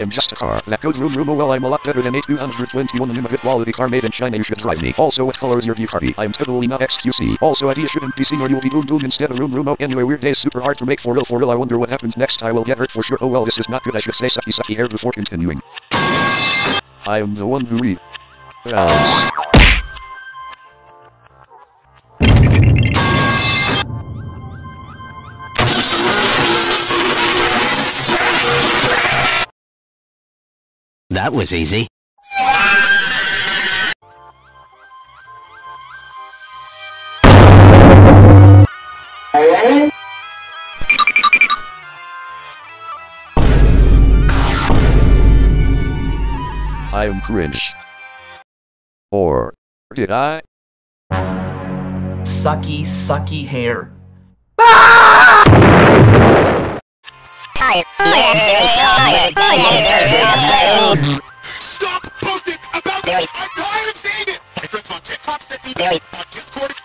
I'm just a car. That goes room room well I'm a lot better than 8221 I'm a good quality car made in China you should drive me. Also what color is your view party? I'm totally not XQC. Also idea shouldn't be seen or you'll be boom boom instead of room room anyway weird days super hard to make for real for real I wonder what happens next I will get hurt for sure oh well this is not good I should say sucky sucky air before continuing. I am the one who reads. That was easy. I am cringe. Or did I? Sucky, sucky hair. Ah! Stop posting about me! I'm tired of seeing it! My friends on TikTok sent me on Discord.